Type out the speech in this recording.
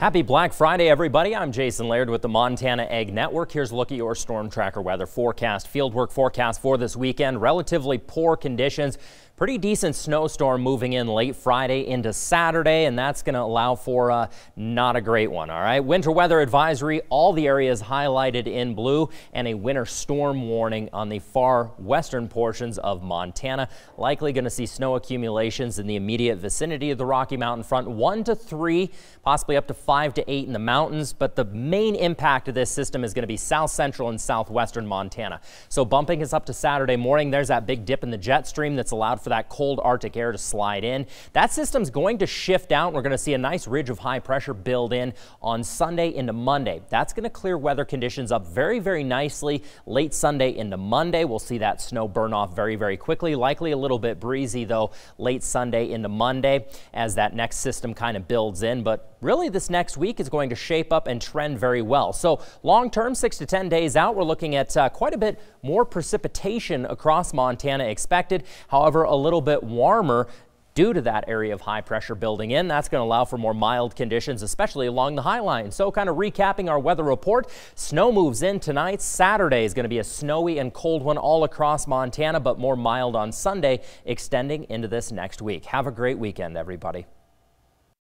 Happy Black Friday, everybody. I'm Jason Laird with the Montana Ag Network. Here's a look at your storm tracker weather forecast. Fieldwork forecast for this weekend. Relatively poor conditions. Pretty decent snowstorm moving in late Friday into Saturday, and that's going to allow for uh, not a great one. All right. Winter weather advisory, all the areas highlighted in blue, and a winter storm warning on the far western portions of Montana. Likely going to see snow accumulations in the immediate vicinity of the Rocky Mountain front, one to three, possibly up to five to eight in the mountains. But the main impact of this system is going to be south central and southwestern Montana. So bumping us up to Saturday morning. There's that big dip in the jet stream that's allowed for for that cold Arctic air to slide in. That system's going to shift out. We're going to see a nice ridge of high pressure build in on Sunday into Monday. That's going to clear weather conditions up very, very nicely late Sunday into Monday. We'll see that snow burn off very, very quickly. Likely a little bit breezy, though, late Sunday into Monday as that next system kind of builds in. But really, this next week is going to shape up and trend very well. So long term, six to 10 days out, we're looking at uh, quite a bit more precipitation across Montana expected. However, a little bit warmer due to that area of high pressure building in. That's going to allow for more mild conditions, especially along the Hi-Line. So kind of recapping our weather report, snow moves in tonight. Saturday is going to be a snowy and cold one all across Montana, but more mild on Sunday, extending into this next week. Have a great weekend, everybody.